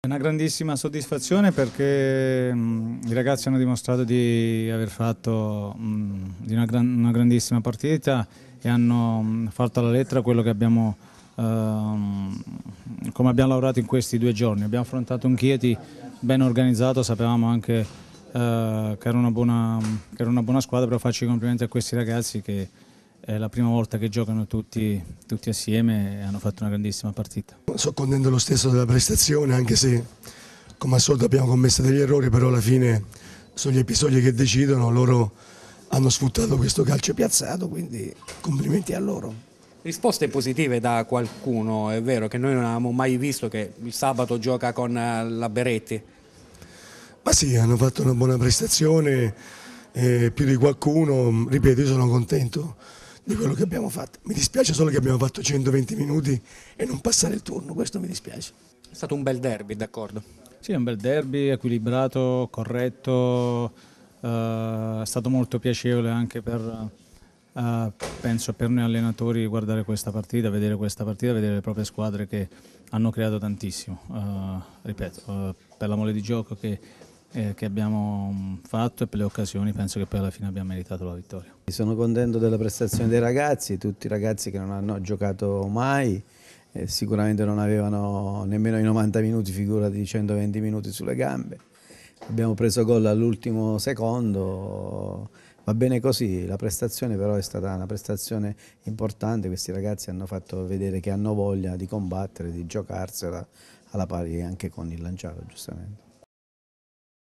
È una grandissima soddisfazione perché mh, i ragazzi hanno dimostrato di aver fatto mh, di una, gran- una grandissima partita e hanno mh, fatto alla lettera quello che abbiamo, ehm, come abbiamo lavorato in questi due giorni. Abbiamo affrontato un Chieti ben organizzato, sapevamo anche eh, che, era buona, che era una buona squadra, però faccio i complimenti a questi ragazzi che è la prima volta che giocano tutti, tutti assieme e hanno fatto una grandissima partita. Sono contento lo stesso della prestazione, anche se come al solito abbiamo commesso degli errori, però alla fine sono gli episodi che decidono, loro hanno sfruttato questo calcio piazzato, quindi complimenti a loro. Risposte positive da qualcuno, è vero che noi non avevamo mai visto che il sabato gioca con eh, la Beretti. Ma sì, hanno fatto una buona prestazione, eh, più di qualcuno, ripeto, io sono contento di quello che abbiamo fatto. Mi dispiace solo che abbiamo fatto 120 minuti e non passare il turno, questo mi dispiace. È stato un bel derby, d'accordo. Sì, è un bel derby, equilibrato, corretto, eh, è stato molto piacevole anche per, eh, penso per noi allenatori guardare questa partita, vedere questa partita, vedere le proprie squadre che hanno creato tantissimo. Eh, ripeto, eh, per la mole di gioco che eh, che abbiamo mm, fatto e per le occasioni penso che poi alla fine abbiamo meritato la vittoria. Sono contento della prestazione dei ragazzi, tutti i ragazzi che non hanno giocato mai, eh, sicuramente non avevano nemmeno i 90 minuti, figurati 120 minuti sulle gambe. Abbiamo preso gol all'ultimo secondo, va bene così, la prestazione però è stata una prestazione importante, questi ragazzi hanno fatto vedere che hanno voglia di combattere, di giocarsela alla pari anche con il lanciato giustamente.